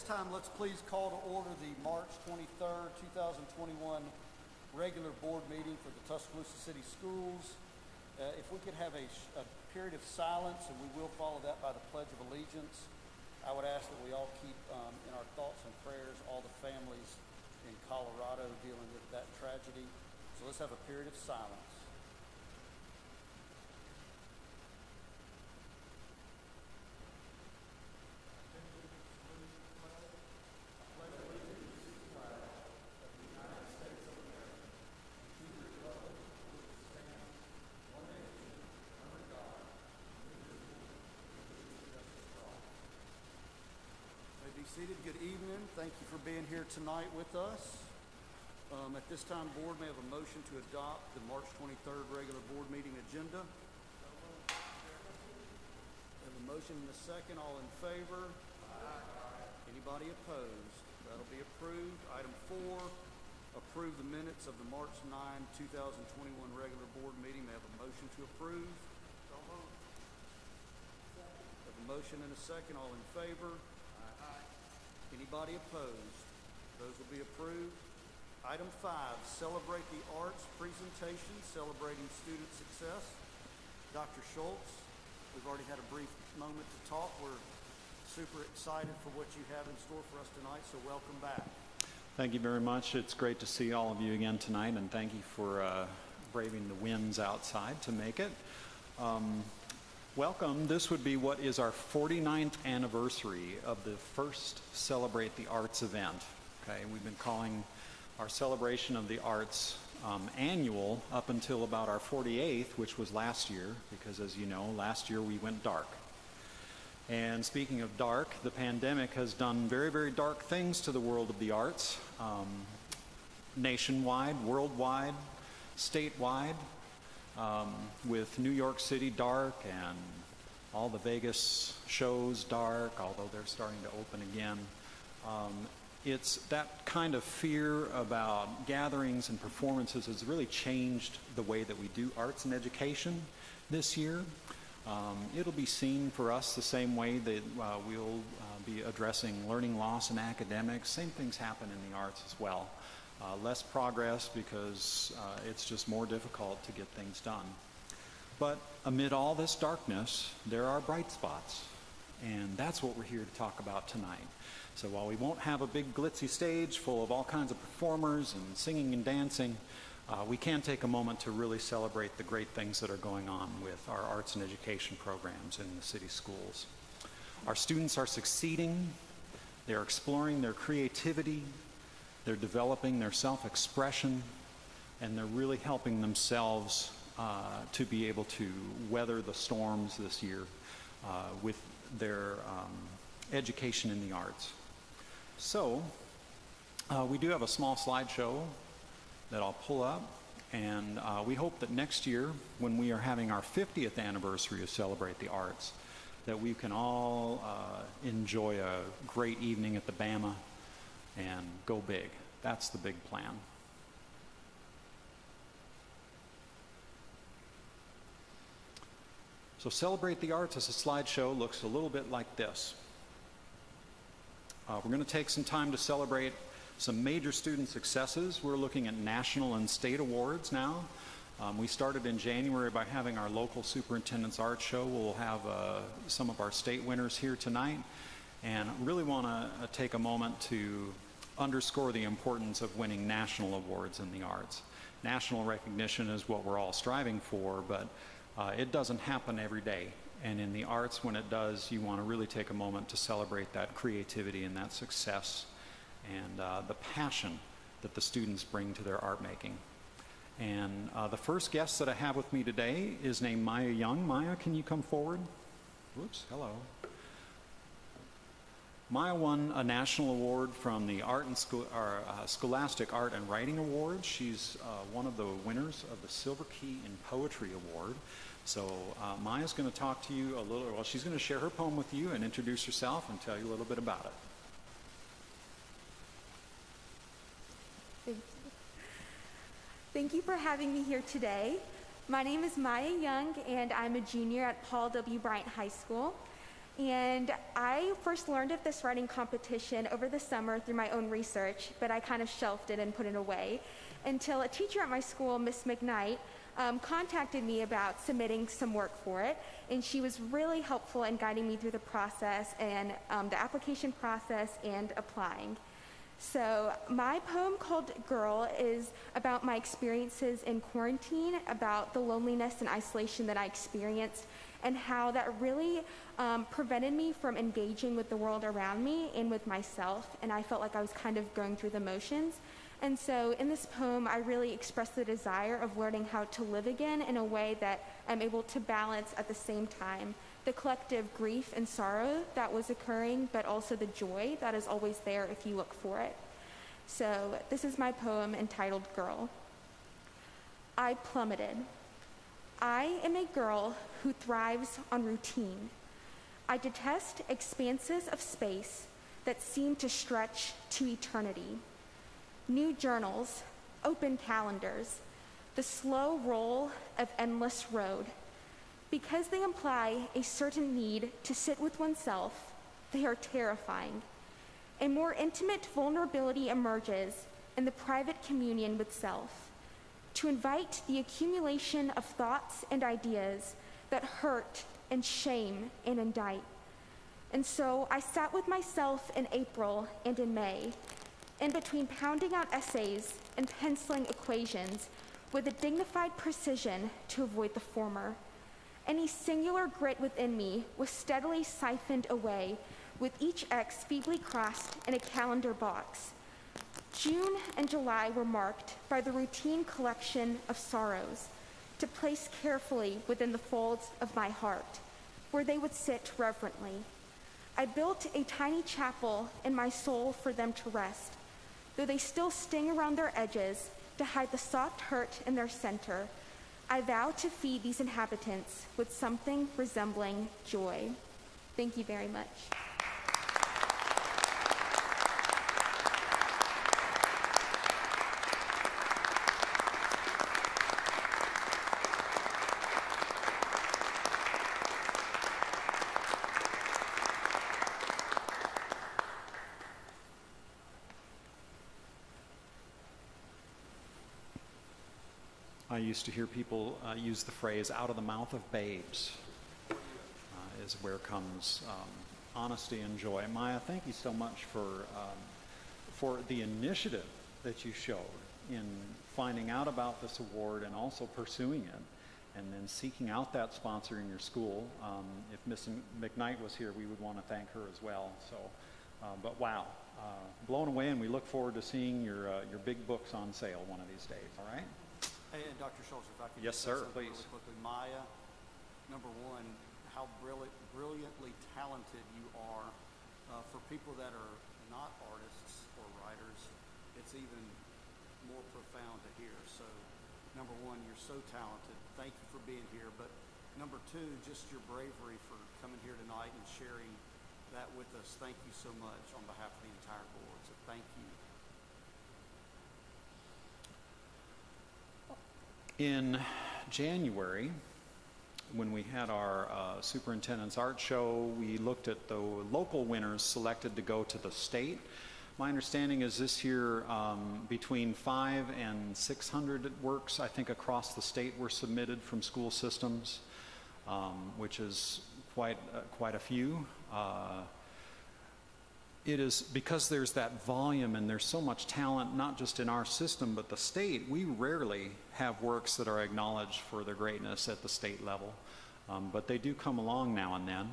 this time, let's please call to order the March 23rd, 2021 regular board meeting for the Tuscaloosa City Schools. Uh, If we could have a a period of silence, and we will follow that by the Pledge of Allegiance, I would ask that we all keep um, in our thoughts and prayers all the families in Colorado dealing with that tragedy. So let's have a period of silence. May be seated. Good evening. Thank you for being here tonight with us. Um, At this time, board may have a motion to adopt the March 23rd regular board meeting agenda. We have a motion and a second. All in favor? Anybody opposed? That'll be approved. Item four, approve the minutes of the March 9, 2021 regular board meeting. May have a motion to approve? Have a motion and a second. All in favor? Anybody opposed? Those will be approved. Item five, celebrate the arts presentation, celebrating student success. Dr. Schultz, we've already had a brief moment to talk. We're super excited for what you have in store for us tonight, so welcome back. Thank you very much. It's great to see all of you again tonight, and thank you for uh, braving the winds outside to make it. Um, welcome. This would be what is our 49th anniversary of the first Celebrate the Arts event. Okay, we've been calling our celebration of the arts um, annual up until about our 48th, which was last year, because as you know, last year we went dark. And speaking of dark, the pandemic has done very, very dark things to the world of the arts, um, nationwide, worldwide, statewide, um, with New York City dark and all the Vegas shows dark, although they're starting to open again. Um, it's that kind of fear about gatherings and performances has really changed the way that we do arts and education this year. Um, it'll be seen for us the same way that uh, we'll uh, be addressing learning loss in academics. Same things happen in the arts as well. Uh, less progress because uh, it's just more difficult to get things done. But amid all this darkness, there are bright spots. And that's what we're here to talk about tonight. So while we won't have a big glitzy stage full of all kinds of performers and singing and dancing, uh, we can take a moment to really celebrate the great things that are going on with our arts and education programs in the city schools. Our students are succeeding, they're exploring their creativity, they're developing their self expression, and they're really helping themselves uh, to be able to weather the storms this year uh, with their um, education in the arts. So, uh, we do have a small slideshow that I'll pull up, and uh, we hope that next year, when we are having our 50th anniversary of Celebrate the Arts, that we can all uh, enjoy a great evening at the Bama and go big. That's the big plan. So, Celebrate the Arts as a slideshow looks a little bit like this. Uh, we're going to take some time to celebrate some major student successes. We're looking at national and state awards now. Um, we started in January by having our local superintendent's art show. We'll have uh, some of our state winners here tonight. And really want to uh, take a moment to underscore the importance of winning national awards in the arts. National recognition is what we're all striving for, but uh, it doesn't happen every day. And in the arts, when it does, you want to really take a moment to celebrate that creativity and that success and uh, the passion that the students bring to their art making. And uh, the first guest that I have with me today is named Maya Young. Maya, can you come forward? Whoops, hello. Maya won a national award from the Art and School, or, uh, Scholastic Art and Writing Awards. She's uh, one of the winners of the Silver Key in Poetry Award. So uh, Maya's going to talk to you a little. Well, she's going to share her poem with you and introduce herself and tell you a little bit about it. Thank you. Thank you for having me here today. My name is Maya Young, and I'm a junior at Paul W. Bryant High School. And I first learned of this writing competition over the summer through my own research, but I kind of shelved it and put it away until a teacher at my school, Miss McKnight, um, contacted me about submitting some work for it. And she was really helpful in guiding me through the process and um, the application process and applying. So, my poem called Girl is about my experiences in quarantine, about the loneliness and isolation that I experienced, and how that really um, prevented me from engaging with the world around me and with myself. And I felt like I was kind of going through the motions. And so, in this poem, I really express the desire of learning how to live again in a way that I'm able to balance at the same time the collective grief and sorrow that was occurring, but also the joy that is always there if you look for it. So, this is my poem entitled Girl. I plummeted. I am a girl who thrives on routine. I detest expanses of space that seem to stretch to eternity. New journals, open calendars, the slow roll of endless road because they imply a certain need to sit with oneself, they are terrifying. A more intimate vulnerability emerges in the private communion with self, to invite the accumulation of thoughts and ideas that hurt and shame and indict. And so I sat with myself in April and in May, in between pounding out essays and penciling equations with a dignified precision to avoid the former. Any singular grit within me was steadily siphoned away, with each X feebly crossed in a calendar box. June and July were marked by the routine collection of sorrows to place carefully within the folds of my heart, where they would sit reverently. I built a tiny chapel in my soul for them to rest, though they still sting around their edges to hide the soft hurt in their center I vow to feed these inhabitants with something resembling joy. Thank you very much. Used to hear people uh, use the phrase out of the mouth of babes uh, is where comes um, honesty and joy. Maya, thank you so much for, um, for the initiative that you showed in finding out about this award and also pursuing it and then seeking out that sponsor in your school. Um, if Miss McKnight was here, we would want to thank her as well. So, uh, but wow, uh, blown away, and we look forward to seeing your, uh, your big books on sale one of these days, all right? Hey, and Dr. Schultz, if I could Yes, just say sir, please. really quickly. Maya, number one, how brilliant, brilliantly talented you are. Uh, for people that are not artists or writers, it's even more profound to hear. So, number one, you're so talented. Thank you for being here. But number two, just your bravery for coming here tonight and sharing that with us. Thank you so much on behalf of the entire board. So, thank you. In January, when we had our uh, superintendent's art show, we looked at the local winners selected to go to the state. My understanding is this year um, between five and 600 works, I think, across the state were submitted from school systems, um, which is quite uh, quite a few. Uh, it is because there's that volume and there's so much talent, not just in our system, but the state. We rarely have works that are acknowledged for their greatness at the state level, um, but they do come along now and then.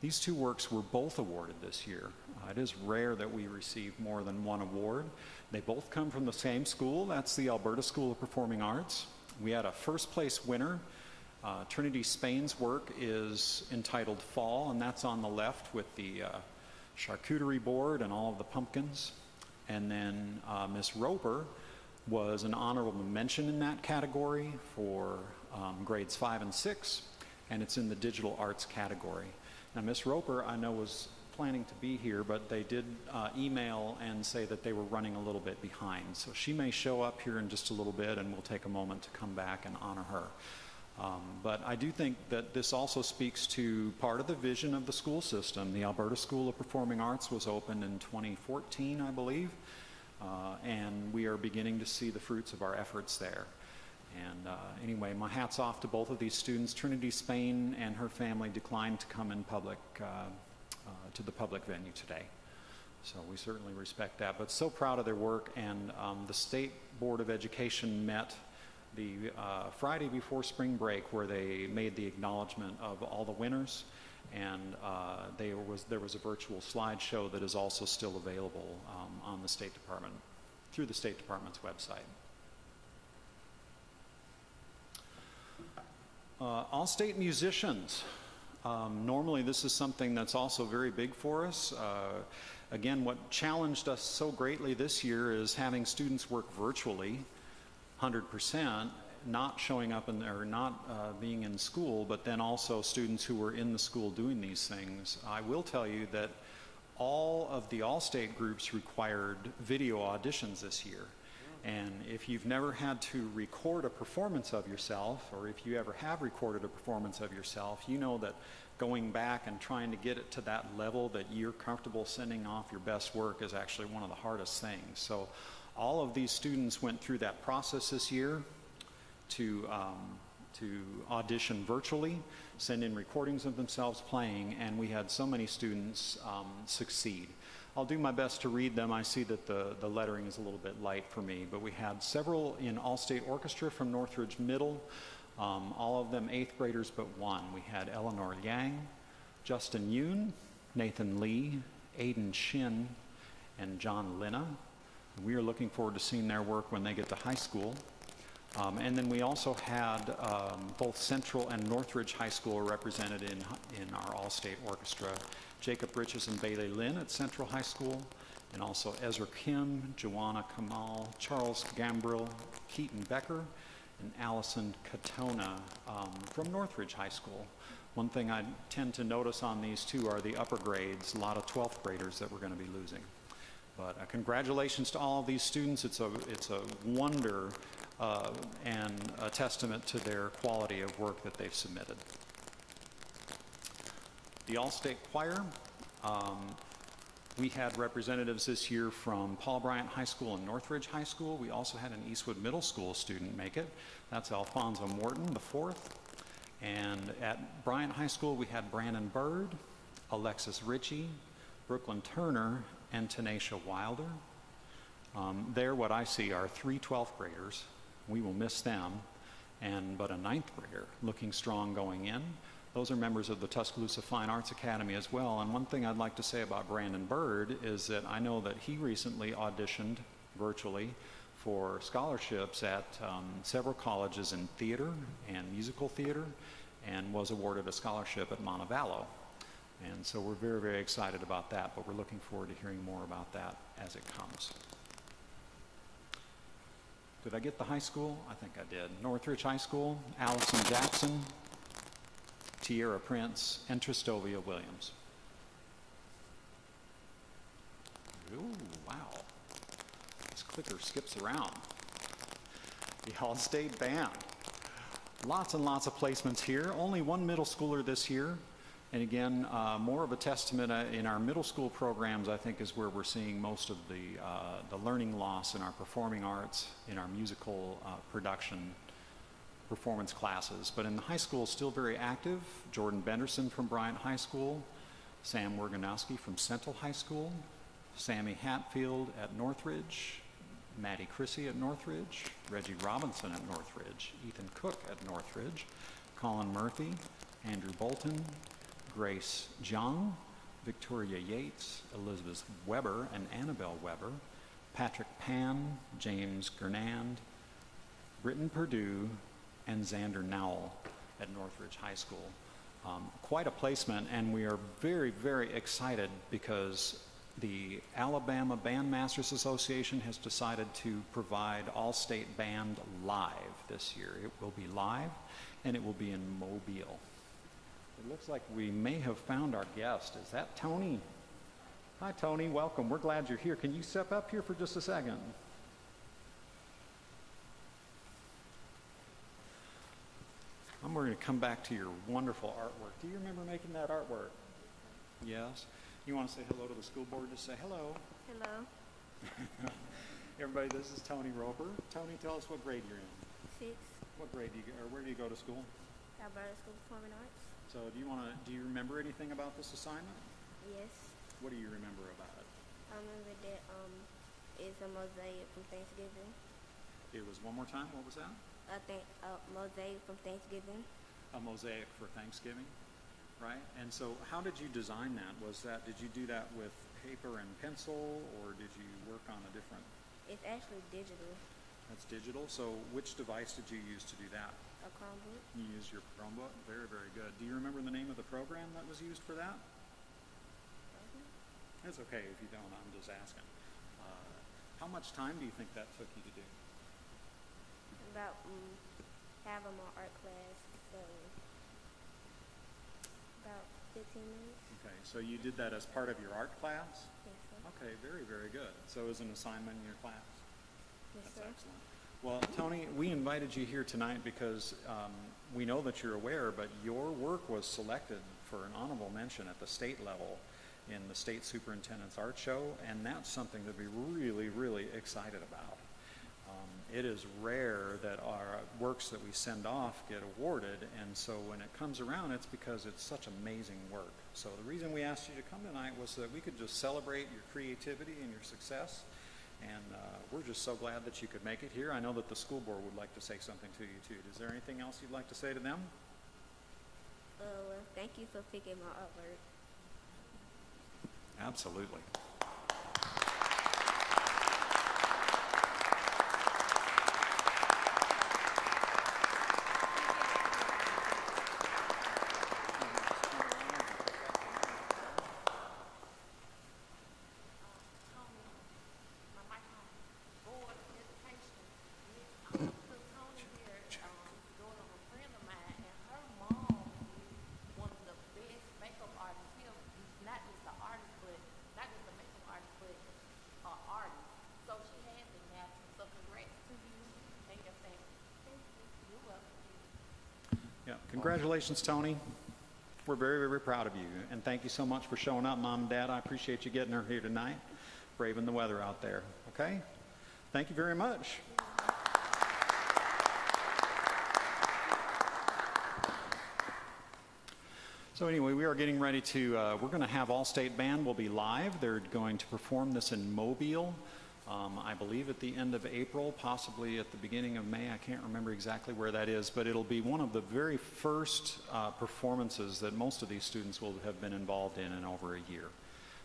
These two works were both awarded this year. Uh, it is rare that we receive more than one award. They both come from the same school, that's the Alberta School of Performing Arts. We had a first place winner. Uh, Trinity Spain's work is entitled Fall, and that's on the left with the uh, charcuterie board and all of the pumpkins. And then uh, Miss Roper was an honorable mention in that category for um, grades five and six, and it's in the digital arts category. Now, Miss Roper, I know was planning to be here, but they did uh, email and say that they were running a little bit behind. So she may show up here in just a little bit, and we'll take a moment to come back and honor her. Um, but I do think that this also speaks to part of the vision of the school system. The Alberta School of Performing Arts was opened in 2014, I believe, uh, and we are beginning to see the fruits of our efforts there. And uh, anyway, my hat's off to both of these students. Trinity Spain and her family declined to come in public uh, uh, to the public venue today. So we certainly respect that. But so proud of their work, and um, the State Board of Education met the uh, Friday before spring break where they made the acknowledgement of all the winners. And uh, they was, there was a virtual slideshow that is also still available um, on the State Department, through the State Department's website. Uh, all state musicians. Um, normally, this is something that's also very big for us. Uh, again, what challenged us so greatly this year is having students work virtually 100%, not showing up in, or not uh, being in school, but then also students who were in the school doing these things. I will tell you that all of the All-State groups required video auditions this year. And if you've never had to record a performance of yourself, or if you ever have recorded a performance of yourself, you know that going back and trying to get it to that level that you're comfortable sending off your best work is actually one of the hardest things. So all of these students went through that process this year to, um, to audition virtually, send in recordings of themselves playing, and we had so many students um, succeed. I'll do my best to read them. I see that the, the lettering is a little bit light for me, but we had several in All-State Orchestra from Northridge Middle, um, all of them eighth graders but one. We had Eleanor Yang, Justin Yoon, Nathan Lee, Aiden Shin, and John Lina. We are looking forward to seeing their work when they get to high school. Um, and then we also had um, both Central and Northridge High School represented in, in our All-State Orchestra. Jacob Riches and Bailey Lynn at Central High School, and also Ezra Kim, Joanna Kamal, Charles Gambrill, Keaton Becker, and Allison Katona um, from Northridge High School. One thing I tend to notice on these two are the upper grades, a lot of 12th graders that we're going to be losing. But uh, congratulations to all of these students. It's a, it's a wonder uh, and a testament to their quality of work that they've submitted. The All-State Choir, um, we had representatives this year from Paul Bryant High School and Northridge High School. We also had an Eastwood Middle School student make it. That's Alfonso Morton, the fourth. And at Bryant High School, we had Brandon Bird, Alexis Ritchie, Brooklyn Turner, and Tanisha Wilder. Um, there, what I see are three 12th graders. We will miss them. And, but a ninth grader looking strong going in. Those are members of the Tuscaloosa Fine Arts Academy as well. And one thing I'd like to say about Brandon Bird is that I know that he recently auditioned virtually for scholarships at um, several colleges in theater and musical theater and was awarded a scholarship at Montevallo. And so we're very, very excited about that, but we're looking forward to hearing more about that as it comes. Did I get the high school? I think I did. Northridge High School, Allison Jackson, Tierra Prince, and Tristovia Williams. Ooh, wow. This clicker skips around. The All-State Band. Lots and lots of placements here. Only one middle schooler this year. And again, uh, more of a testament uh, in our middle school programs, I think, is where we're seeing most of the, uh, the learning loss in our performing arts, in our musical uh, production performance classes. But in the high school, still very active. Jordan Benderson from Bryant High School, Sam Morganowski from Central High School, Sammy Hatfield at Northridge, Maddie Chrissy at Northridge, Reggie Robinson at Northridge, Ethan Cook at Northridge, Colin Murphy, Andrew Bolton, Grace Jung, Victoria Yates, Elizabeth Weber and Annabelle Weber, Patrick Pan, James Gernand, Britton Purdue, and Xander Nowell at Northridge High School. Um, quite a placement, and we are very, very excited because the Alabama Bandmasters Association has decided to provide all-state band live this year. It will be live, and it will be in Mobile. It looks like we may have found our guest. Is that Tony? Hi, Tony. Welcome. We're glad you're here. Can you step up here for just a second? I'm going to come back to your wonderful artwork. Do you remember making that artwork? Yes. You want to say hello to the school board? Just say hello. Hello, Everybody, this is Tony Roper. Tony, tell us what grade you're in. six, What grade do you, or where do you go to school? Alberta School of Performing Arts. So do you want to, do you remember anything about this assignment? Yes, What do you remember about it? I remember that um, it's a mosaic from Thanksgiving. It was one more time, what was that? I think a mosaic from Thanksgiving. A mosaic for Thanksgiving, right? And so how did you design that? Was that, did you do that with paper and pencil, or did you work on a different, It's actually digital. that's digital? So which device did you use to do that? A Chromebook. You use your Chromebook? Very, very good. Do you remember the name of the program that was used for that? It's okay if you don't, I'm just asking. Uh, How much time do you think that took you to do? About um, half of my art class, so about 15 minutes. Okay, so you did that as part of your art class? Yes, sir. Okay, very, very good. So it was an assignment in your class? Yes, That's sir. excellent. Well, Tony, we invited you here tonight because um, we know that you're aware, but your work was selected for an honorable mention at the state level in the state superintendent's art show, and that's something to be really, really excited about. Um, it is rare that our works that we send off get awarded, and so when it comes around, it's because it's such amazing work. So the reason we asked you to come tonight was so that we could just celebrate your creativity and your success. And uh, we're just so glad that you could make it here. I know that the school board would like to say something to you too. Is there anything else you'd like to say to them? Uh, well, thank you for picking my artwork. Absolutely. my microphone, board of education. Um, so Tony here, um, daughter of a friend of mine, and her mom is one of the best makeup artists here. Not just an artist, but, not just a makeup artist, but an artist. So she has a master, so congrats to you and your family. Thank you. You're welcome. Yeah. Congratulations, Tony. We're very, very proud of you. And thank you so much for showing up, Mom and Dad. I appreciate you getting her here tonight, braving the weather out there. Okay? Thank you very much. So anyway, we are getting ready to, uh, we're going to have All-State Band will be live. They're going to perform this in Mobile, um, I believe at the end of April, possibly at the beginning of May. I can't remember exactly where that is, but it'll be one of the very first uh, performances that most of these students will have been involved in in over a year.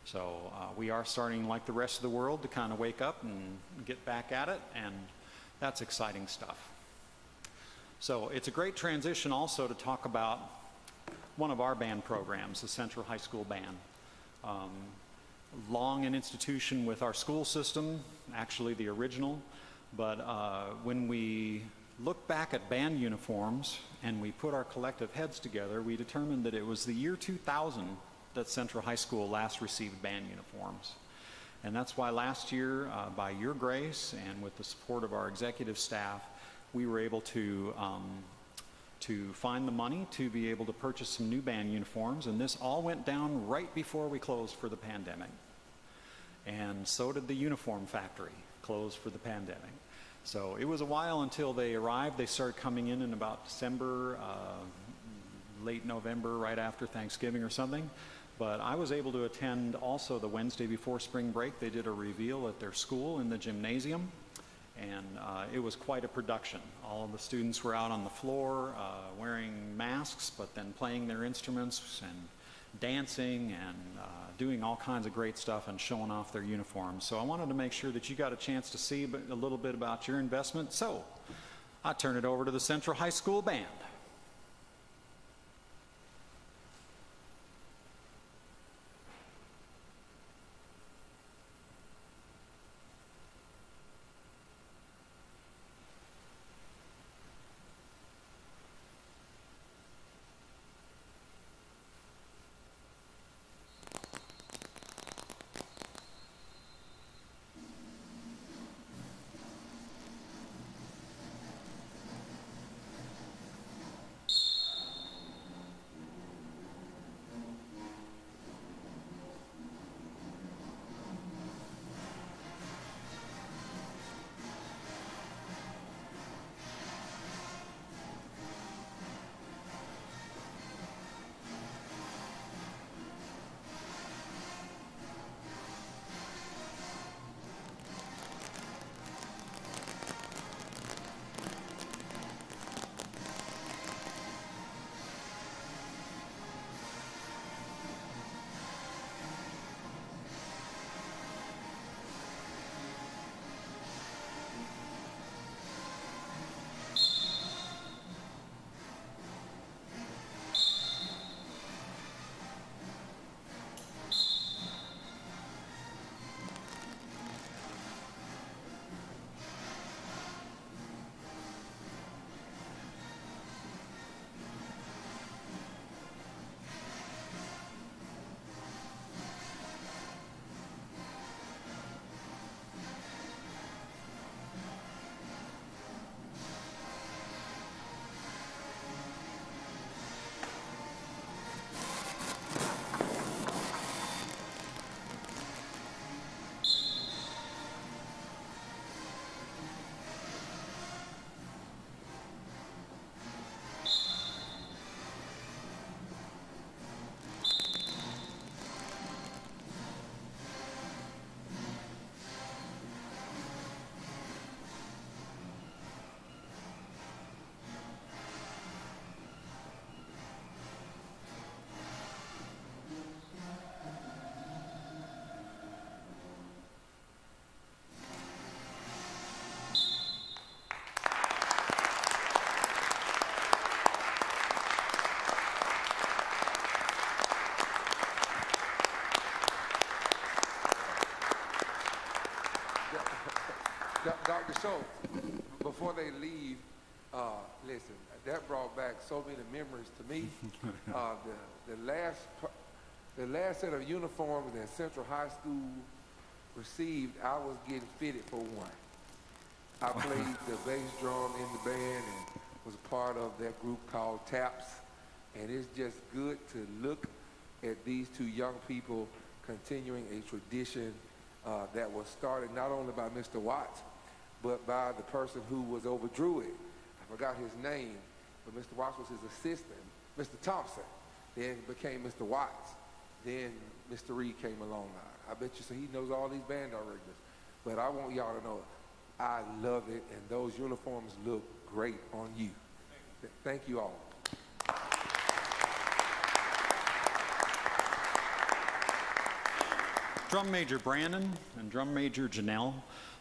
So uh, we are starting, like the rest of the world, to kind of wake up and get back at it, and that's exciting stuff. So it's a great transition also to talk about one of our band programs, the Central High School Band. Um, long an institution with our school system, actually the original, but uh, when we look back at band uniforms and we put our collective heads together, we determined that it was the year 2000 that Central High School last received band uniforms. And that's why last year, uh, by your grace and with the support of our executive staff, we were able to um, to find the money to be able to purchase some new band uniforms, and this all went down right before we closed for the pandemic. And so did the uniform factory, close for the pandemic. So it was a while until they arrived. They started coming in in about December, uh, late November, right after Thanksgiving or something. But I was able to attend also the Wednesday before spring break. They did a reveal at their school in the gymnasium and uh, it was quite a production. All of the students were out on the floor uh, wearing masks, but then playing their instruments and dancing and uh, doing all kinds of great stuff and showing off their uniforms. So I wanted to make sure that you got a chance to see a little bit about your investment. So I turn it over to the Central High School Band. Schultz, before they leave, uh, listen, that brought back so many memories to me. Uh, the, the last, the last set of uniforms that Central High School received, I was getting fitted for one. I played the bass drum in the band and was a part of that group called TAPS. And it's just good to look at these two young people continuing a tradition uh, that was started not only by Mr. Watts, but by the person who was over Druid. I forgot his name, but Mr. Watts was his assistant, Mr. Thompson. Then became Mr. Watts. Then Mr. Reed came along. I, I bet you so he knows all these band directors. But I want y'all to know I love it, and those uniforms look great on you. Th- Thank you all. Drum Major Brandon and Drum Major Janelle.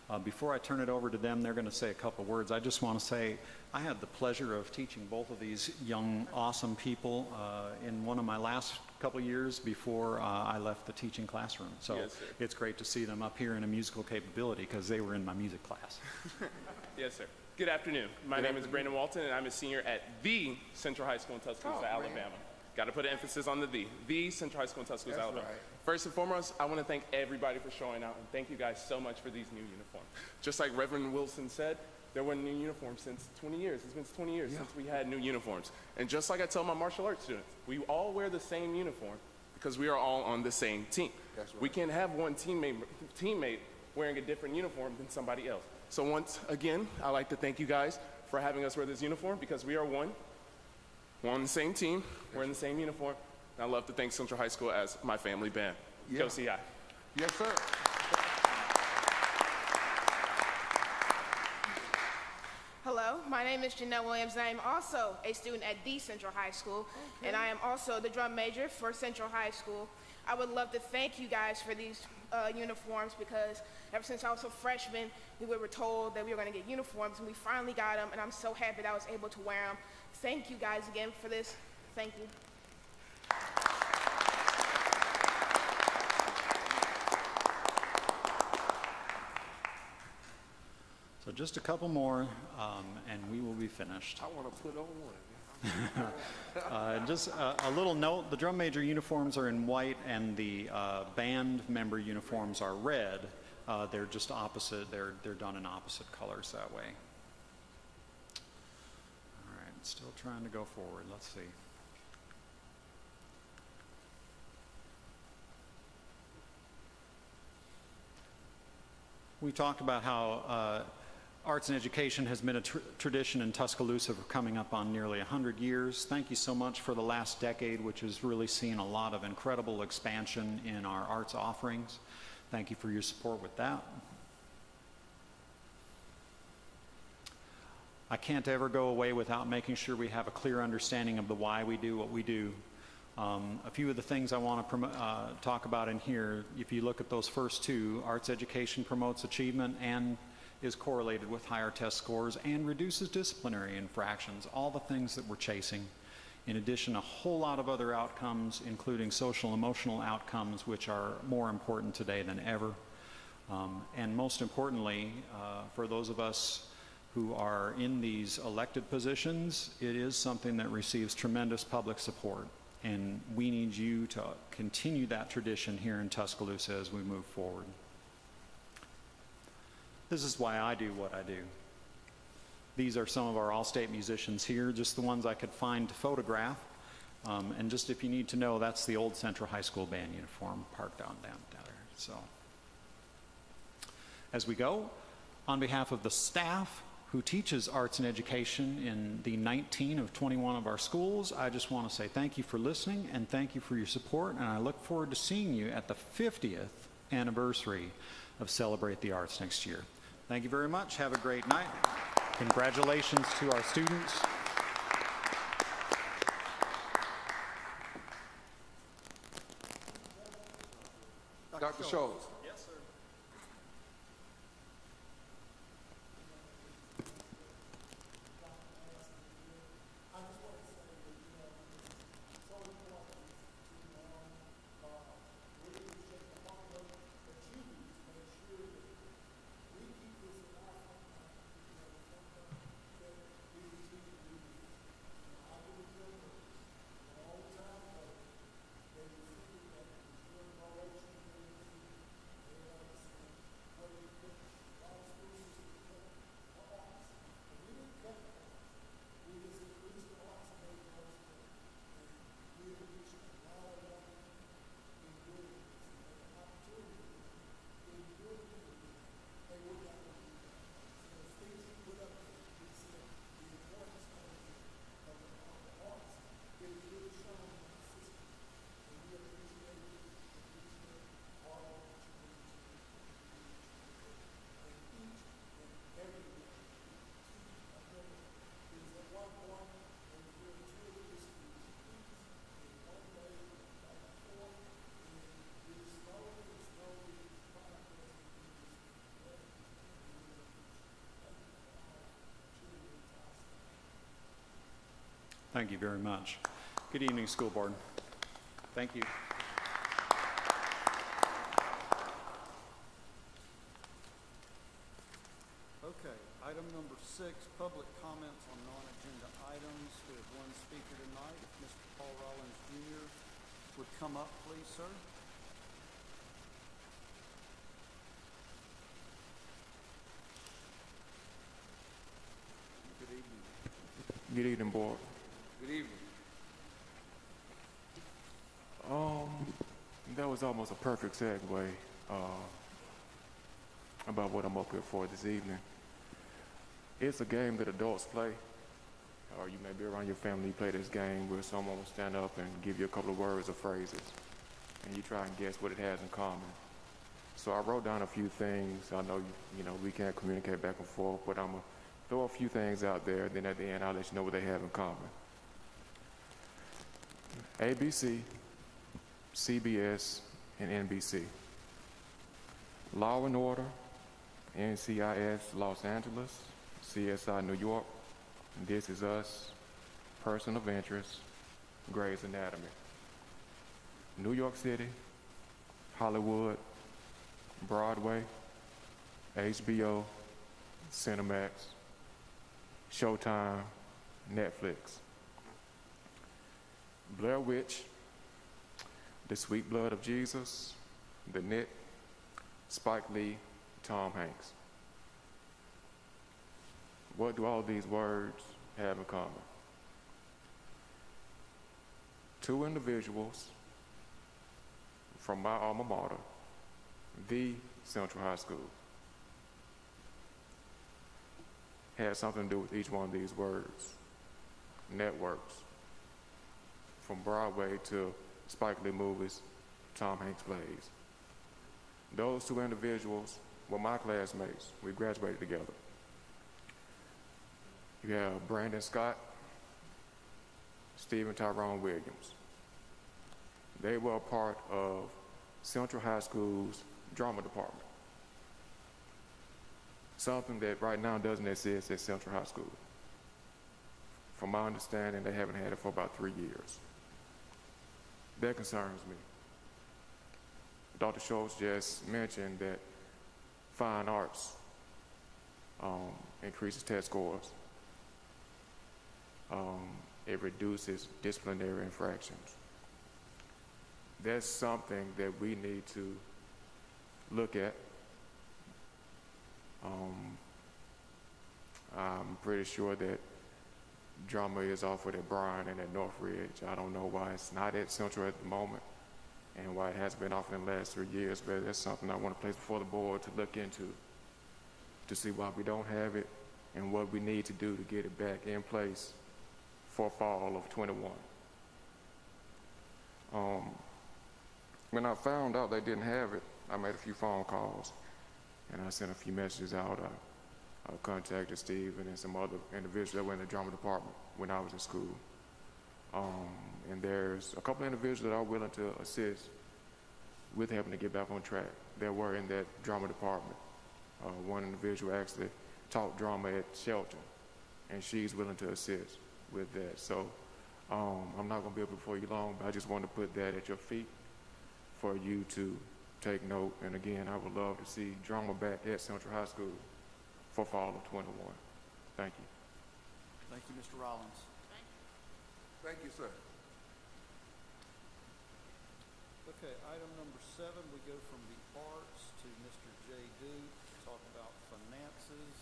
Uh, before I turn it over to them, they're going to say a couple words. I just want to say I had the pleasure of teaching both of these young, awesome people uh, in one of my last couple years before uh, I left the teaching classroom. So Yes, it's great to see them up here in a musical capability because they were in my music class. Yes, sir. Good afternoon. My name is Brandon Walton, and I'm a senior at the Central High School in Tuscaloosa, Oh. Alabama. Got to put an emphasis on the the. The Central High School in Tuscaloosa, That's Alabama. right. First and foremost, I want to thank everybody for showing out, and thank you guys so much for these new uniforms. Just like Reverend Wilson said, there weren't new uniforms since 20 years. It's been 20 years since we had new uniforms. And just like I tell my martial arts students, we all wear the same uniform because we are all on the same team. Right. We can't have one teammate, teammate wearing a different uniform than somebody else. So once again, I'd like to thank you guys for having us wear this uniform because we are one. We're on the same team. We're in the same uniform. And I love to thank Central High School as my family band. Yeah. Go CI. Yes, sir. Hello, my name is Janelle Williams, and I am also a student at the Central High School, and I am also the drum major for Central High School. I would love to thank you guys for these uh, uniforms because ever since I was a freshman, we were told that we were going to get uniforms, and we finally got them, and I'm so happy that I was able to wear them. Thank you guys again for this. Thank you. Just a couple more, um, and we will be finished. I want to put on one. Uh, just a, a little note, the drum major uniforms are in white and the uh, band member uniforms are red. Uh, they're just opposite, they're, they're done in opposite colors that way. All right, still trying to go forward, let's see. We talked about how uh, arts and education has been a tr- tradition in Tuscaloosa for coming up on nearly 100 years. Thank you so much for the last decade, which has really seen a lot of incredible expansion in our arts offerings. Thank you for your support with that. I can't ever go away without making sure we have a clear understanding of the why we do what we do. Um, a few of the things I want to uh, talk about in here, if you look at those first two, arts education promotes achievement and is correlated with higher test scores and reduces disciplinary infractions, all the things that we're chasing. In addition, a whole lot of other outcomes, including social emotional outcomes, which are more important today than ever. Um, and most importantly, uh, for those of us who are in these elected positions, it is something that receives tremendous public support. And we need you to continue that tradition here in Tuscaloosa as we move forward. This is why I do what I do. These are some of our all-state musicians here, just the ones I could find to photograph. Um, and just if you need to know, that's the old Central High School band uniform parked down down there. So, as we go, on behalf of the staff who teaches arts and education in the 19 of 21 of our schools, I just want to say thank you for listening and thank you for your support. And I look forward to seeing you at the 50th anniversary of Celebrate the Arts next year. Thank you very much. Have a great night. Congratulations to our students. Dr. Schultz. Thank you very much. Good evening, School Board. Thank you. Okay, item number six, public comments on non-agenda items. We have one speaker tonight. If Mr. Paul Rollins Jr. would come up, please, sir. Good evening. Good evening, board. Good evening. Um, that was almost a perfect segue uh, about what I'm up here for this evening. It's a game that adults play, or you may be around your family, you play this game where someone will stand up and give you a couple of words or phrases, and you try and guess what it has in common. So I wrote down a few things. I know, you know, we can't communicate back and forth, but I'm gonna throw a few things out there, then at the end I'll let you know what they have in common. ABC, CBS, and NBC. Law and Order, NCIS Los Angeles, CSI New York, This Is Us, Person of Interest, Grey's Anatomy. New York City, Hollywood, Broadway, HBO, Cinemax, Showtime, Netflix. Blair Witch, The Sweet Blood of Jesus, The Knick, Spike Lee, Tom Hanks. What do all these words have in common? Two individuals from my alma mater, the Central High School, had something to do with each one of these words. Networks, from Broadway to Spike Lee movies, Tom Hanks plays. Those two individuals were my classmates. We graduated together. You have Brandon Scott, Stephen Tyrone Williams. They were a part of Central High School's drama department. Something that right now doesn't exist at Central High School. From my understanding, they haven't had it for about three years. That concerns me. Dr. Schultz just mentioned that fine arts um, increases test scores. Um, it reduces disciplinary infractions. That's something that we need to look at. Um, I'm pretty sure that drama is offered at Bryant and at Northridge. I don't know why it's not at Central at the moment and why it hasn't been offered in the last three years, but that's something I want to place before the board to look into to see why we don't have it and what we need to do to get it back in place for fall of 21. Um, when I found out they didn't have it, I made a few phone calls and I sent a few messages out. I, I contacted Steve and some other individuals that were in the drama department when I was in school. Um, and there's a couple of individuals that are willing to assist with helping to get back on track that were in that drama department. Uh, one individual actually taught drama at Shelton, and she's willing to assist with that. So um, I'm not going to be up before you long, but I just want to put that at your feet for you to take note. And again, I would love to see drama back at Central High School for fall of 21. Thank you. Thank you, Mr. Rollins. Thank you, sir. Okay, item number seven, we go from the arts to Mr. Jay Duke to talk about finances.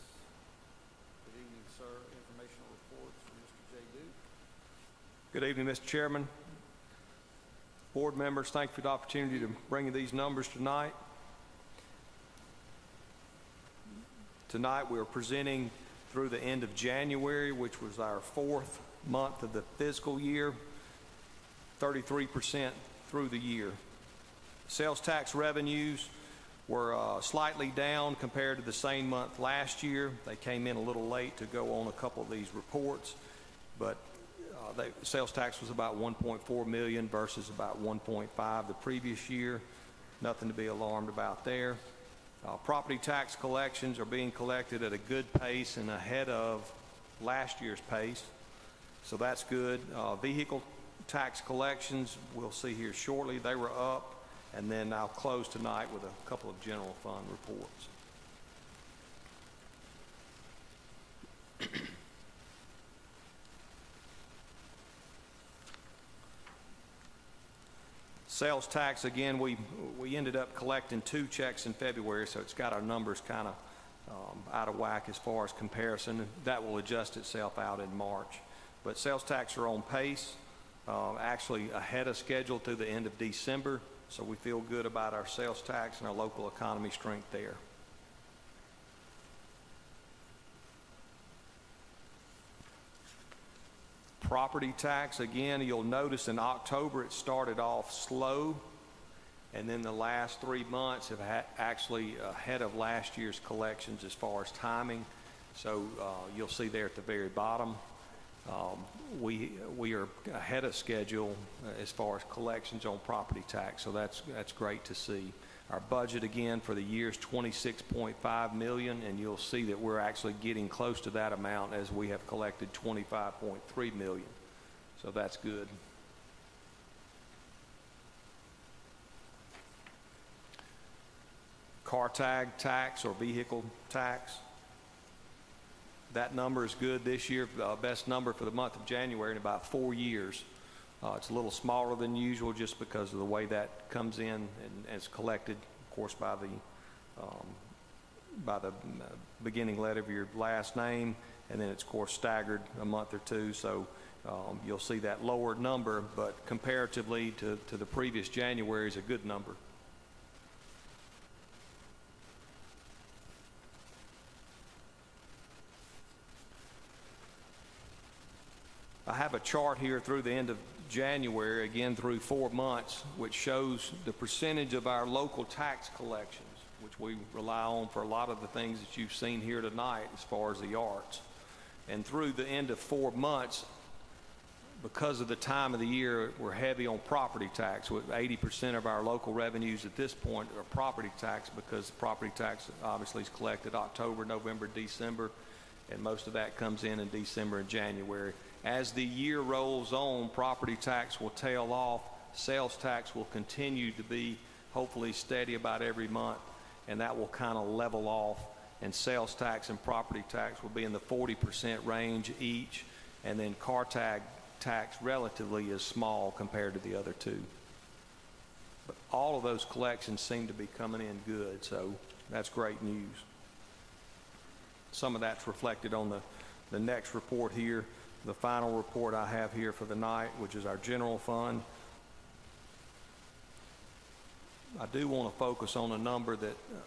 Good evening, sir. Informational reports from Mr. Jay Duke. Good evening, Mr. Chairman. Board members, thank you for the opportunity to bring you these numbers tonight. Tonight, we are presenting through the end of January, which was our fourth month of the fiscal year, 33% through the year. Sales tax revenues were uh, slightly down compared to the same month last year. They came in a little late to go on a couple of these reports, but uh, they, sales tax was about 1.4 million versus about 1.5 the previous year. Nothing to be alarmed about there. Uh, property tax collections are being collected at a good pace and ahead of last year's pace. So that's good. Uh, Vehicle tax collections, we'll see here shortly, they were up. And then I'll close tonight with a couple of general fund reports. Sales tax, again, we, we ended up collecting two checks in February, so it's got our numbers kind of um, out of whack as far as comparison. That will adjust itself out in March. But sales tax are on pace, uh, actually ahead of schedule through the end of December, so we feel good about our sales tax and our local economy strength there. Property tax, again, you'll notice in October it started off slow, and then the last three months have ha- actually ahead of last year's collections as far as timing. So uh, you'll see there at the very bottom, um, we we are ahead of schedule uh, as far as collections on property tax. So that's that's great to see. Our budget again for the year is 26.5 million, and you'll see that we're actually getting close to that amount as we have collected 25.3 million. So that's good. Car tag tax or vehicle tax. That number is good this year, uh, best number for the month of January in about four years. Uh, it's a little smaller than usual just because of the way that comes in and, is collected, of course, by the um, by the uh, beginning letter of your last name, and then it's of course staggered a month or two. So um, you'll see that lower number, but comparatively to, to the previous January is a good number. I have a chart here through the end of January, again through four months, which shows the percentage of our local tax collections, which we rely on for a lot of the things that you've seen here tonight as far as the arts. And through the end of four months, because of the time of the year, we're heavy on property tax. With 80% of our local revenues at this point are property tax because property tax obviously is collected October, November, December, and most of that comes in in December and January. As the year rolls on, property tax will tail off, sales tax will continue to be hopefully steady about every month, and that will kind of level off. And sales tax and property tax will be in the 40% range each, and then car tag tax relatively is small compared to the other two. But all of those collections seem to be coming in good, so that's great news. Some of that's reflected on the, the next report here the final report I have here for the night, which is our general fund. I do want to focus on a number that uh,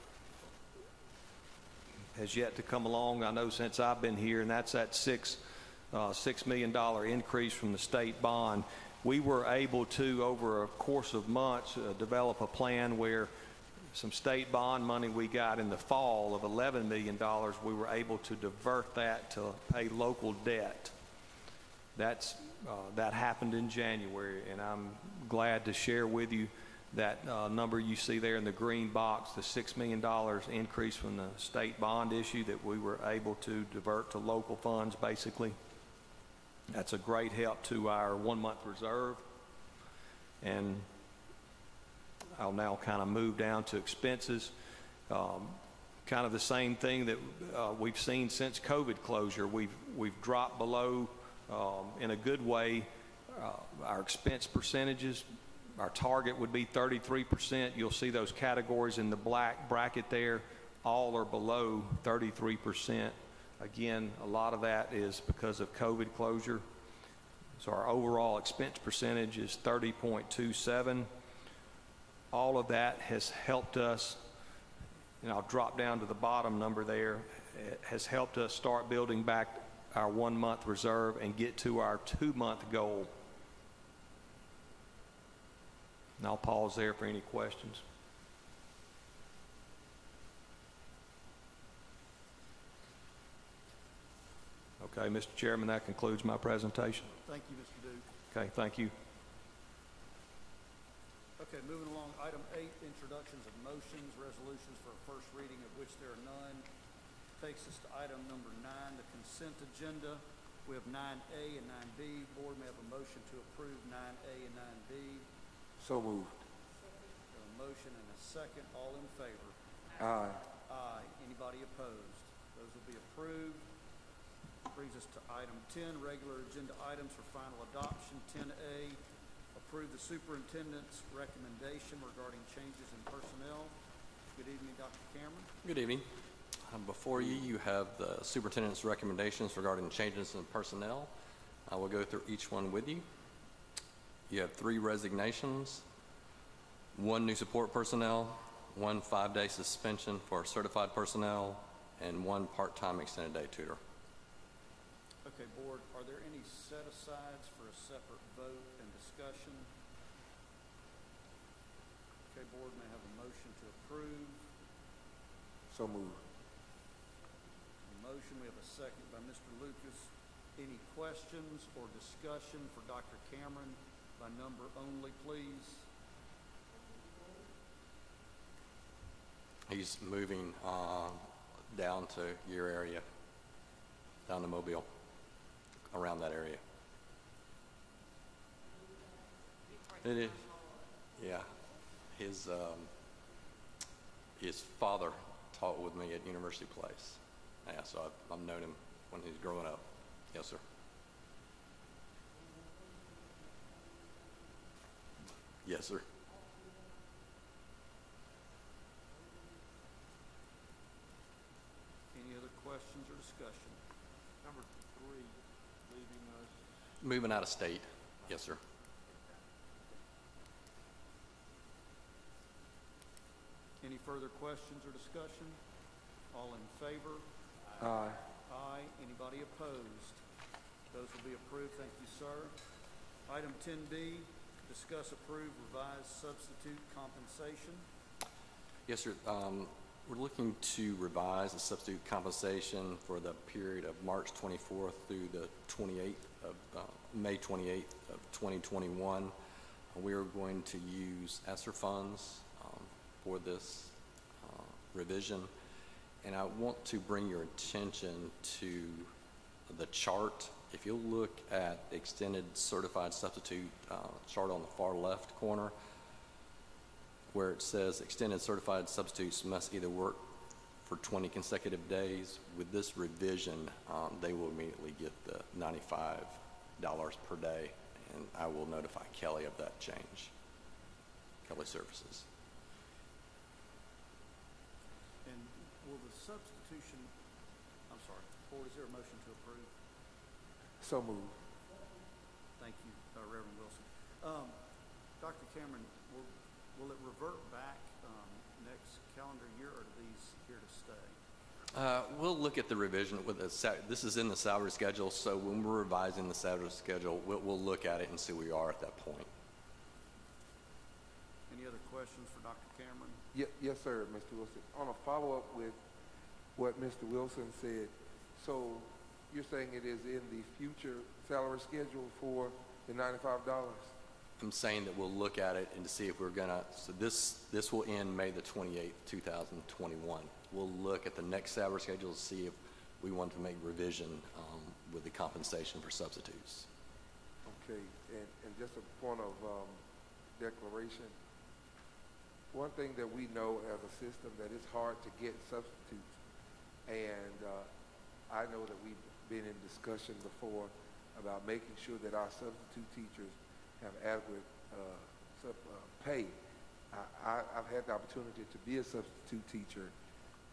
has yet to come along, I know since I've been here, and that's that six, uh, $6 million increase from the state bond. We were able to, over a course of months, uh, develop a plan where some state bond money we got in the fall of $11 million, we were able to divert that to pay local debt. That's, uh, that happened in January, and I'm glad to share with you that uh, number you see there in the green box, the $6 million increase from the state bond issue that we were able to divert to local funds, basically. That's a great help to our one-month reserve. And I'll now kind of move down to expenses. Um, kind of the same thing that uh, we've seen since COVID closure. We've, we've dropped below um, in a good way. Uh, our expense percentages, our target would be 33%. You'll see those categories in the black bracket there, all are below 33%. Again, a lot of that is because of COVID closure. So our overall expense percentage is 30.27. All of that has helped us, and I'll drop down to the bottom number there, it has helped us start building back our one month reserve and get to our two month goal. And I'll pause there for any questions. Okay, Mr. Chairman, that concludes my presentation. Thank you, Mr. Duke. Okay, thank you. Okay, moving along, item eight, introductions of motions, resolutions for a first reading of which there are none. Takes us to item number nine, the consent agenda. We have nine A and nine B. Board may have a motion to approve nine A and nine B. So moved. A motion and a second. All in favor? Aye. Aye. Anybody opposed? Those will be approved. Brings us to item ten, regular agenda items for final adoption. Ten A, approve the superintendent's recommendation regarding changes in personnel. Good evening, Dr. Cameron. Good evening. Um, Before you, you have the superintendent's recommendations regarding changes in personnel. I will go through each one with you. You have three resignations, one new support personnel, one five-day suspension for certified personnel, and one part-time extended day tutor. Okay, Board, are there any set-asides for a separate vote and discussion? Okay, Board may have a motion to approve. So moved. A motion, we have a second by Mr. Lucas. Any questions or discussion for Dr. Cameron by number only, please? He's moving uh, down to your area, down to Mobile, around that area. It is, yeah. His, um, his father taught with me at University Place. Yeah, so I've, I've known him when he's growing up. Yes, sir. Yes, sir. Any other questions or discussion? Number three, leaving us. Moving out of state. Yes, sir. Any further questions or discussion? All in favor? Aye. Aye. Anybody opposed? Those will be approved. Thank you, sir. Item ten B, discuss approve revised substitute compensation. Yes, sir. Um, We're looking to revise the substitute compensation for the period of March 24th through the 28th of, uh, May 28th of 2021. We are going to use ESSER funds um, for this uh, revision. And I want to bring your attention to the chart. If you'll look at extended certified substitute uh, chart on the far left corner, where it says extended certified substitutes must either work for 20 consecutive days. With this revision, um, they will immediately get the $95 per day, and I will notify Kelly of that change. Kelly Services. And will the substitution, I'm sorry, Board, is there a motion to approve? So moved. Thank you, uh, Reverend Wilson. Um, Dr. Cameron, will, will it revert back, um, next calendar year, or are these here to stay? Uh, We'll look at the revision with the, this is in the salary schedule, so when we're revising the salary schedule, we'll, we'll look at it and see where we are at that point. Any other questions for Dr. Cameron? Ye- Yes, sir, Mr. Wilson. On a follow-up with what Mr. Wilson said, so you're saying it is in the future salary schedule for the ninety-five dollars? I'm saying that we'll look at it and to see if we're gonna, so this, this will end May the 28th, 2021. We'll look at the next salary schedule to see if we want to make revision um, with the compensation for substitutes. Okay, and, and just a point of, um, declaration. One thing that we know as a system that it's hard to get substitutes. And, uh, I know that we've been in discussion before about making sure that our substitute teachers have adequate, uh, sub, uh, pay. I, I've had the opportunity to be a substitute teacher,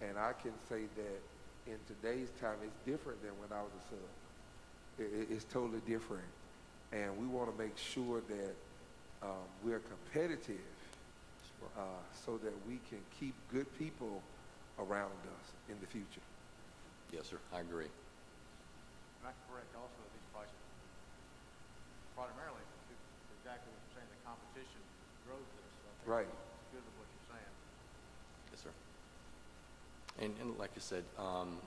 and I can say that in today's time, it's different than when I was a sub. It, it- it's totally different. And we want to make sure that um, we're competitive uh, so that we can keep good people around us in the future. Yes, sir, I agree. Am I correct also that these prices, primarily, exactly what you're saying, the competition drove this? so I think Right. It's good of what you're saying. Yes, sir. And, and like I said, um,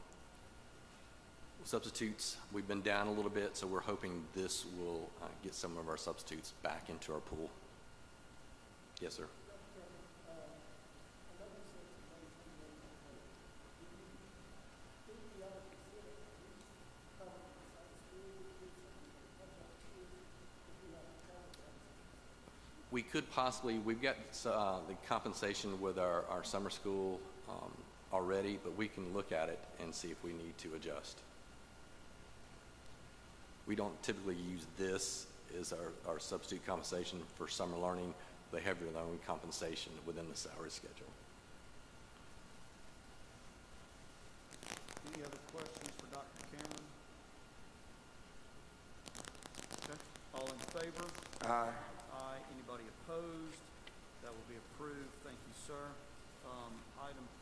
substitutes, we've been down a little bit, so we're hoping this will uh, get some of our substitutes back into our pool. Yes, sir. We could possibly, we've got uh, the compensation with our, our summer school um, already, but we can look at it and see if we need to adjust. We don't typically use this as our, our substitute compensation for summer learning. They have their own compensation within the salary schedule. Any other questions for Dr. Cameron? Okay, all in favor? Aye. Aye.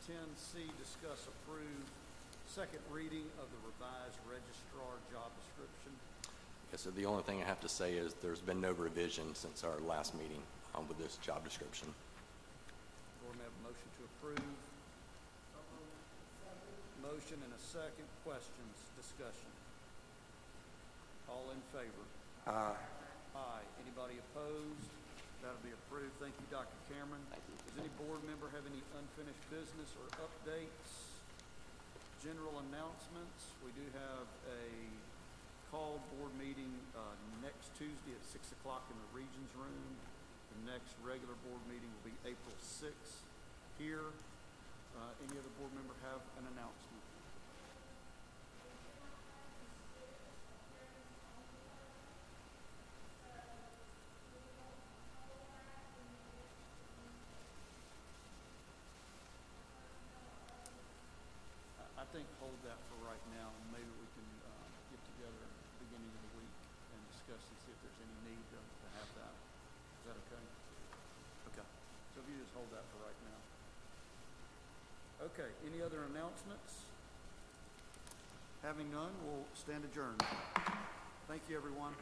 10C, discuss approve second reading of the revised registrar job description. Okay, so the only thing I have to say is there's been no revision since our last meeting um, with this job description. Board may have a motion to approve. Motion and a second. Questions, discussion. All in favor? Aye. Aye. Anybody opposed? That'll be approved. Thank you, Dr. Cameron. Thank you. Does any board member have any unfinished business or updates? General announcements. We do have a called board meeting, uh, next Tuesday at six o'clock in the Regions Room. The next regular board meeting will be April sixth here. Uh, any other board member have an announcement? I- I think hold that for right now, and maybe we can, uh, get together at the beginning of the week and discuss and see if there's any need to, to have that. Is that okay? Okay, so if you just hold that for right now. Okay, any other announcements? Having none, we'll stand adjourned. Thank you, everyone.